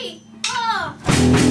three, four. Oh.